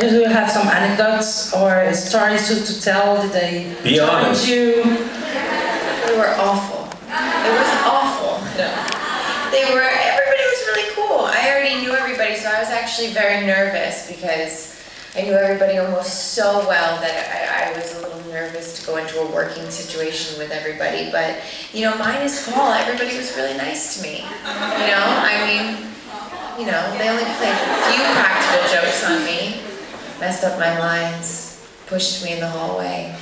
Do you have some anecdotes or stories to, to tell? Did they Be honest. you? They were awful. It was awful. No. They were, everybody was really cool. I already knew everybody, so I was actually very nervous because I knew everybody almost so well that I, I was a little nervous to go into a working situation with everybody. But, you know, minus Paul, everybody was really nice to me. You know, I mean, you know, they only played a few practical jokes on me, messed up my lines, pushed me in the hallway.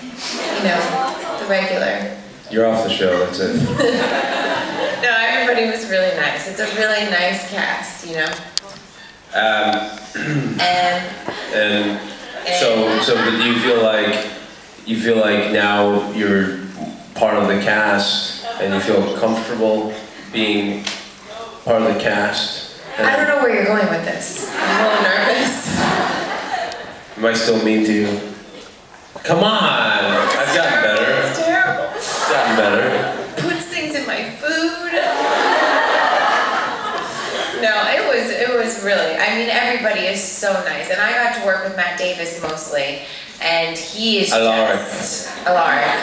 You know, the regular. You're off the show, that's it. No, everybody was really nice. It's a really nice cast, you know. Um, And and so, so but you feel like, you feel like now you're part of the cast and you feel comfortable being part of the cast? I don't know where you're going with this. I'm a little nervous. Am I still mean to you? Come on! I've gotten better. It's terrible. Gotten better. Puts things in my food. No, it was it was really. I mean, everybody is so nice, and I got to work with Matt Davis mostly, and he is Alaric. just Alaric,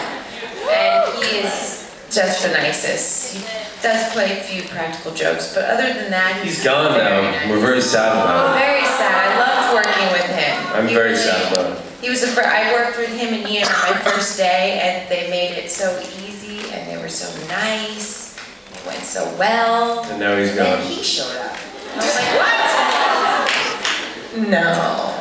and he is just the nicest. He does play a few practical jokes, but other than that, He's gone now. nice. We're very sad about it. Very sad. I loved working with him. I'm He very sad about it. He was the first. I worked with him and Ian on my first day, and they made it so easy, and they were so nice. It went so well. And now he's gone. And he showed up. I was like, what? No.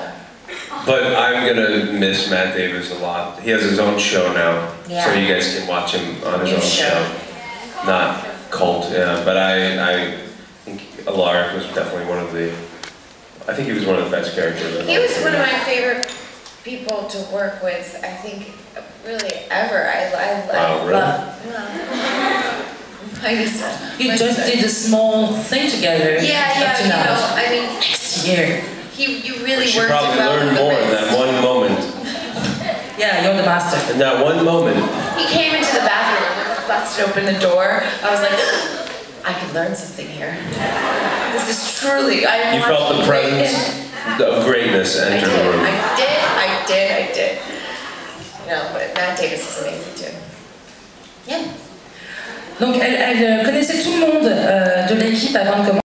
But I'm gonna miss Matt Davis a lot. He has his own show now, so you guys can watch him on his New own show. show. Not cult, yeah. But I, I think Alaric was definitely one of the. I think he was one of the best characters. He was one of my favorite people to work with. I think really ever. I, I, I Wow, really? love. Well, I guess. You just did a small thing together. Yeah, yeah. to You know, I mean, Next year. he, you really We should worked probably well learn more in that one moment. Yeah, you're the master. In that one moment, He came into the bathroom, busted open the door. I was like, I could learn something here. This is truly, I you felt the presence of greatness I enter did, the room. I did, I did, I did. No, but Matt Davis is amazing too. Yeah. Donc elle, elle, euh, connaissait tout le monde euh, de l'équipe avant de commencer.